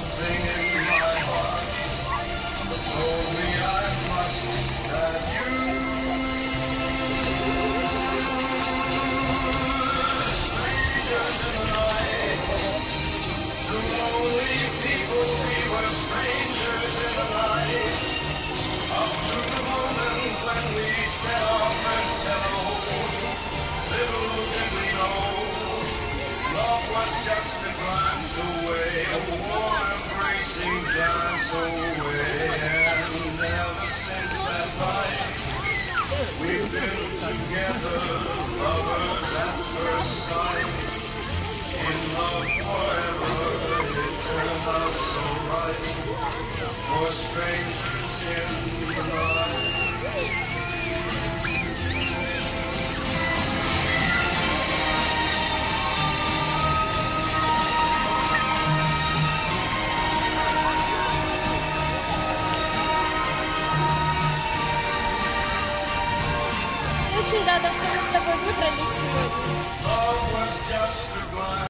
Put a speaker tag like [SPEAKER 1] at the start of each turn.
[SPEAKER 1] something away. And ever since that night, we've been together, lovers at first sight. In love forever, it turned out so right. For strangers
[SPEAKER 2] Очень рада, что мы с тобой выбрались сегодня.